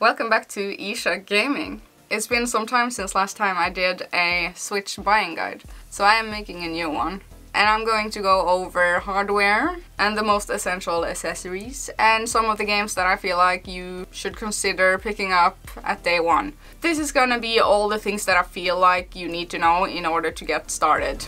Welcome back to Ircha Gaming. It's been some time since last time I did a Switch buying guide, so I am making a new one. And I'm going to go over hardware and the most essential accessories and some of the games that I feel like you should consider picking up at day one. This is gonna be all the things that I feel like you need to know in order to get started.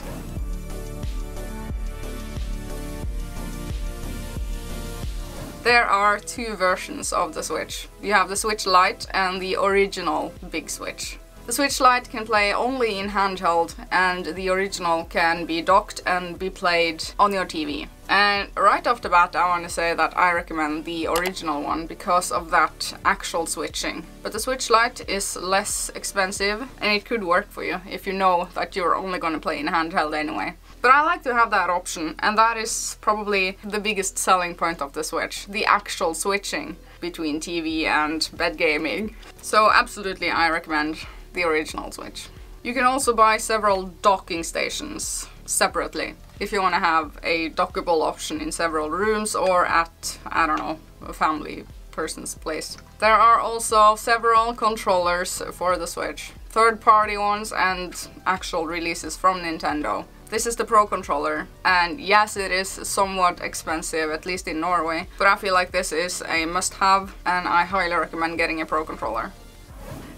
There are two versions of the Switch. You have the Switch Lite and the original Big Switch. The Switch Lite can play only in handheld and the original can be docked and be played on your TV. And right off the bat I want to say that I recommend the original one because of that actual switching. But the Switch Lite is less expensive and it could work for you if you know that you're only gonna play in handheld anyway. But I like to have that option and that is probably the biggest selling point of the Switch, the actual switching between TV and bed gaming. So absolutely I recommend the original Switch. You can also buy several docking stations separately if you want to have a dockable option in several rooms or at, I don't know, a family person's place. There are also several controllers for the Switch, third-party ones and actual releases from Nintendo. This is the Pro Controller, and yes, it is somewhat expensive, at least in Norway, but I feel like this is a must-have, and I highly recommend getting a Pro Controller.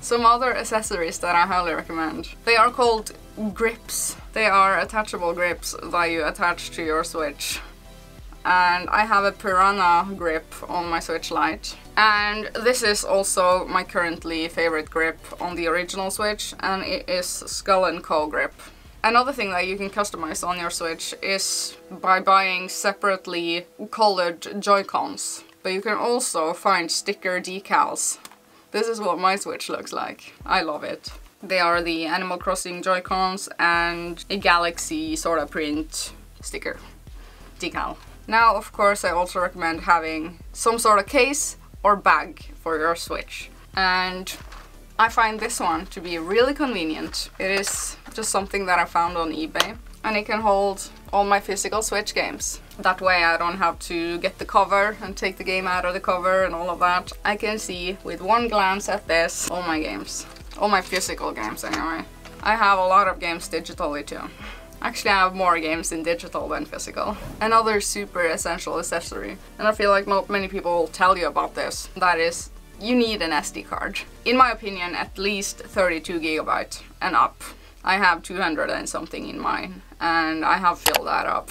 Some other accessories that I highly recommend. They are called grips. They are attachable grips that you attach to your Switch. And I have a Piranha grip on my Switch Lite. And this is also my currently favorite grip on the original Switch, and it is Skull & Co grip. Another thing that you can customize on your Switch is by buying separately colored Joy-Cons. But you can also find sticker decals. This is what my Switch looks like. I love it. They are the Animal Crossing Joy-Cons and a Galaxy sort of print sticker decal. Now, of course, I also recommend having some sort of case or bag for your Switch. And I find this one to be really convenient. It is just something that I found on eBay and it can hold all my physical Switch games. That way I don't have to get the cover and take the game out of the cover and all of that. I can see with one glance at this all my games. All my physical games anyway. I have a lot of games digitally too. Actually, I have more games in digital than physical. Another super essential accessory, and I feel like not many people will tell you about this, that is you need an SD card. In my opinion, at least 32 gigabyte and up. I have 200 and something in mine, and I have filled that up.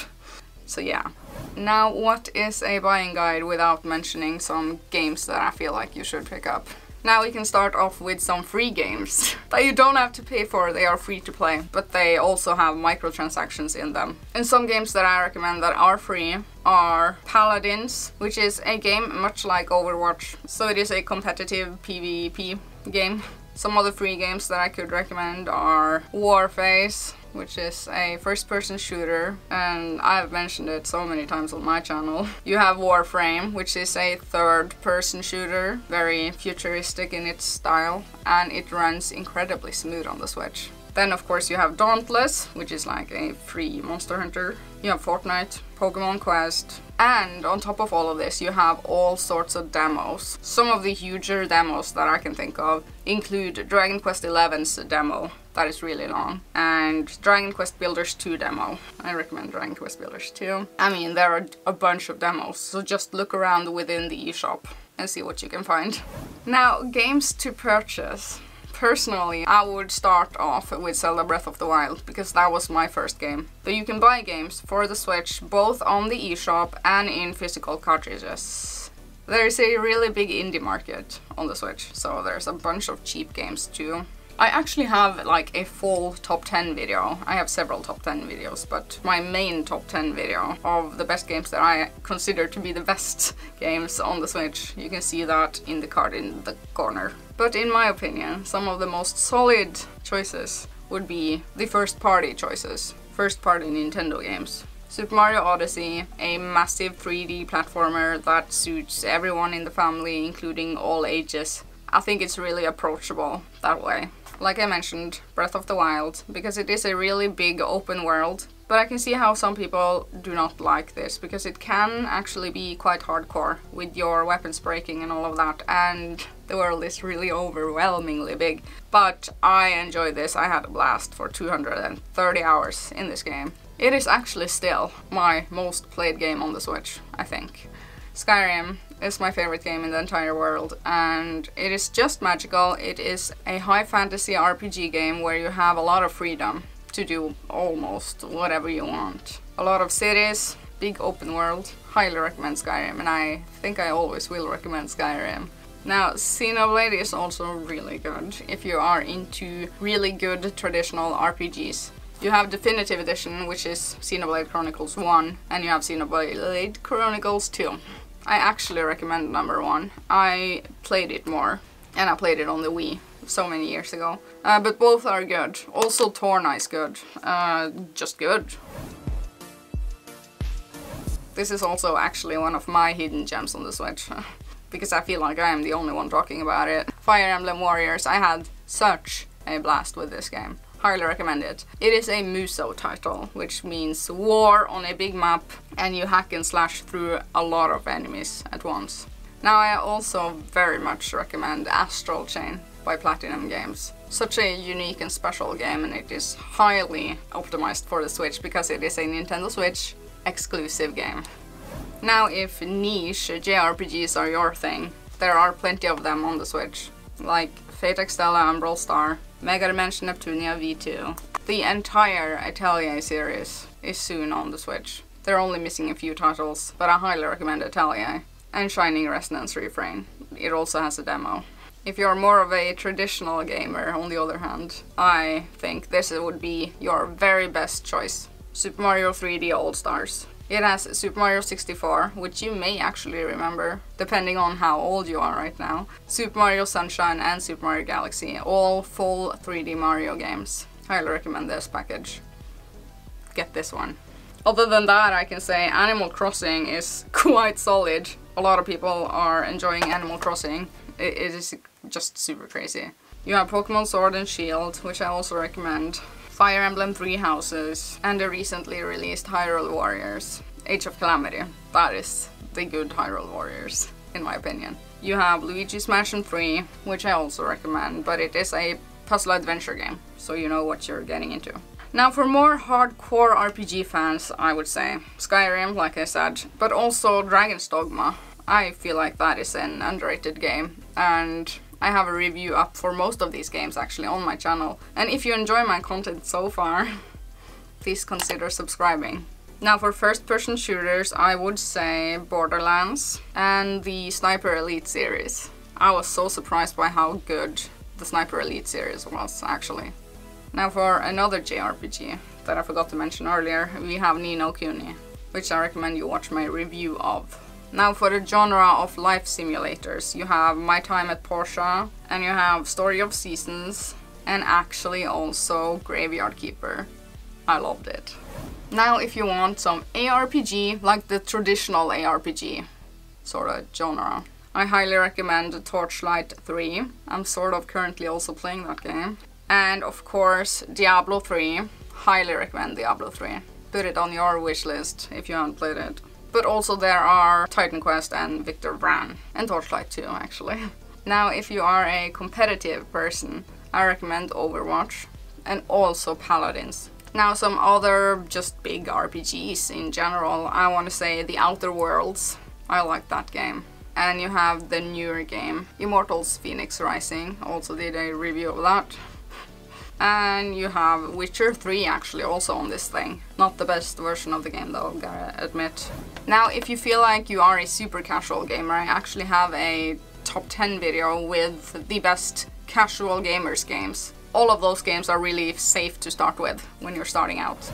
So yeah. Now, what is a buying guide without mentioning some games that I feel like you should pick up? Now we can start off with some free games that you don't have to pay for, they are free to play, but they also have microtransactions in them. And some games that I recommend that are free are Paladins, which is a game much like Overwatch, so it is a competitive PvP game. Some other free games that I could recommend are Warface, which is a first-person shooter, and I've mentioned it so many times on my channel. You have Warframe, which is a third-person shooter, very futuristic in its style, and it runs incredibly smooth on the Switch. Then of course you have Dauntless, which is like a free Monster Hunter. You have Fortnite, Pokemon Quest, and on top of all of this you have all sorts of demos. Some of the huger demos that I can think of include Dragon Quest XI's demo, that is really long, and Dragon Quest Builders 2 demo. I recommend Dragon Quest Builders 2. I mean, there are a bunch of demos, so just look around within the eShop and see what you can find. Now, games to purchase. Personally, I would start off with Zelda Breath of the Wild, because that was my first game. But you can buy games for the Switch both on the eShop and in physical cartridges. There's a really big indie market on the Switch, so there's a bunch of cheap games too. I actually have like a full top 10 video. I have several top 10 videos, but my main top 10 video of the best games that I consider to be the best games on the Switch. You can see that in the card in the corner. But in my opinion, some of the most solid choices would be the first party choices. First party Nintendo games. Super Mario Odyssey, a massive 3D platformer that suits everyone in the family, including all ages. I think it's really approachable that way like I mentioned, Breath of the Wild, because it is a really big open world. But I can see how some people do not like this, because it can actually be quite hardcore with your weapons breaking and all of that. And The world is really overwhelmingly big. But I enjoyed this. I had a blast for 230 hours in this game. It is actually still my most played game on the Switch, I think. Skyrim is my favorite game in the entire world and it is just magical. It is a high fantasy RPG game where you have a lot of freedom to do almost whatever you want. A lot of cities, big open world. Highly recommend Skyrim and I think I always will recommend Skyrim. Now, Xenoblade is also really good if you are into really good traditional RPGs. You have Definitive Edition, which is Xenoblade Chronicles 1, and you have Xenoblade Chronicles 2. I actually recommend number one. I played it more, and I played it on the Wii so many years ago. Uh, but both are good. Also Torna is good. Uh, just good. This is also actually one of my hidden gems on the Switch. because I feel like I am the only one talking about it. Fire Emblem Warriors, I had such a blast with this game highly recommend it. It is a Musou title, which means war on a big map and you hack and slash through a lot of enemies at once. Now I also very much recommend Astral Chain by Platinum Games. Such a unique and special game and it is highly optimized for the Switch because it is a Nintendo Switch exclusive game. Now if niche JRPGs are your thing, there are plenty of them on the Switch, like Fate Extella and Brawl Star, Mega Dimension Neptunia V2. The entire Atelier series is soon on the Switch. They're only missing a few titles, but I highly recommend Atelier. And Shining Resonance Refrain. It also has a demo. If you're more of a traditional gamer, on the other hand, I think this would be your very best choice. Super Mario 3D All-Stars. It has Super Mario 64, which you may actually remember, depending on how old you are right now. Super Mario Sunshine and Super Mario Galaxy, all full 3D Mario games. Highly recommend this package. Get this one. Other than that, I can say Animal Crossing is quite solid. A lot of people are enjoying Animal Crossing. it, is just super crazy. You have Pokemon Sword and Shield, which I also recommend. Fire Emblem Three Houses, and the recently released Hyrule Warriors. Age of Calamity. That is the good Hyrule Warriors, in my opinion. You have Luigi's Mansion 3, which I also recommend, but it is a puzzle adventure game, so you know what you're getting into. Now for more hardcore RPG fans, I would say Skyrim, like I said, but also Dragon's Dogma. I feel like that is an underrated game, and I have a review up for most of these games actually on my channel. And if you enjoy my content so far, please consider subscribing. Now for first person shooters, I would say Borderlands and the Sniper Elite series. I was so surprised by how good the Sniper Elite series was actually. Now for another JRPG that I forgot to mention earlier, we have Ni no Kuni, which I recommend you watch my review of. Now for the genre of life simulators, you have My Time at Portia, and you have Story of Seasons, and actually also Graveyard Keeper. I loved it. Now if you want some ARPG, like the traditional ARPG sort of genre, I highly recommend Torchlight 3. I'm sort of currently also playing that game. And of course Diablo 3. Highly recommend Diablo 3. Put it on your wishlist if you haven't played it. But also there are Titan Quest and Victor Vran, and Torchlight too actually. Now if you are a competitive person, I recommend Overwatch and also Paladins. Now some other just big RPGs in general, I want to say The Outer Worlds. I like that game. And you have the newer game, Immortals Fenyx Rising, also did a review of that. And you have Witcher 3 actually also on this thing. Not the best version of the game though, gotta admit. Now if you feel like you are a super casual gamer, I actually have a top 10 video with the best casual gamers games. All of those games are really safe to start with when you're starting out.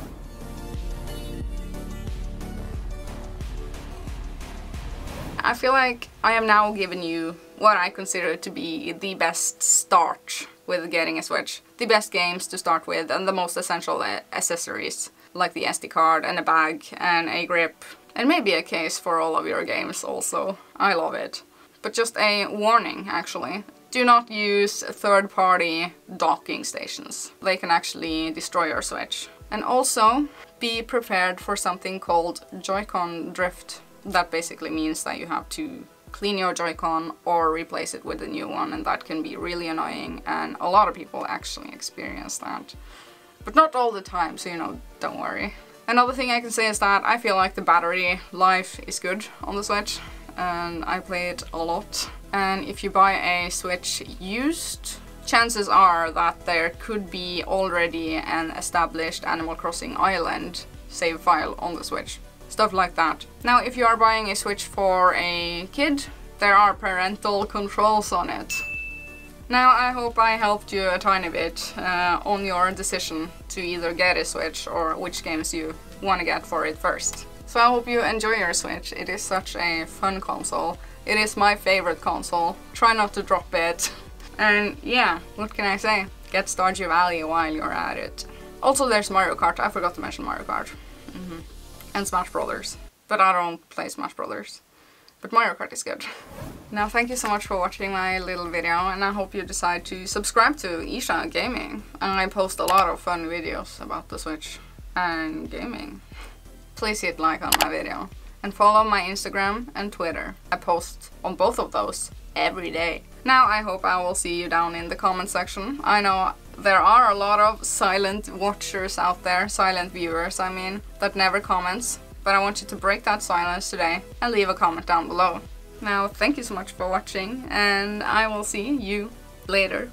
I feel like I am now giving you what I consider to be the best start with getting a Switch. The best games to start with and the most essential accessories like the SD card and a bag and a grip and maybe a case for all of your games also. I love it. But just a warning actually. Do not use third-party docking stations. They can actually destroy your Switch. And also be prepared for something called Joy-Con drift. That basically means that you have to clean your Joy-Con or replace it with a new one and that can be really annoying and a lot of people actually experience that. But not all the time, so you know, don't worry. Another thing I can say is that I feel like the battery life is good on the Switch and I play it a lot. And if you buy a Switch used, chances are that there could be already an established Animal Crossing Island save file on the Switch. Stuff like that. Now if you are buying a Switch for a kid, there are parental controls on it. Now I hope I helped you a tiny bit uh, on your decision to either get a Switch or which games you want to get for it first. So I hope you enjoy your Switch, it is such a fun console. It is my favorite console, try not to drop it. And yeah, what can I say? Get Stardew Valley while you're at it. Also there's Mario Kart, I forgot to mention Mario Kart. Mm -hmm. And Smash Brothers. But I don't play Smash Brothers. But Mario Kart is good. Now thank you so much for watching my little video and I hope you decide to subscribe to Ircha Gaming. And I post a lot of fun videos about the Switch and gaming. Please hit like on my video. And follow my Instagram and Twitter. I post on both of those every day. Now I hope I will see you down in the comment section. I know there are a lot of silent watchers out there, silent viewers I mean, that never comments. But I want you to break that silence today and leave a comment down below. Now, thank you so much for watching, and I will see you later.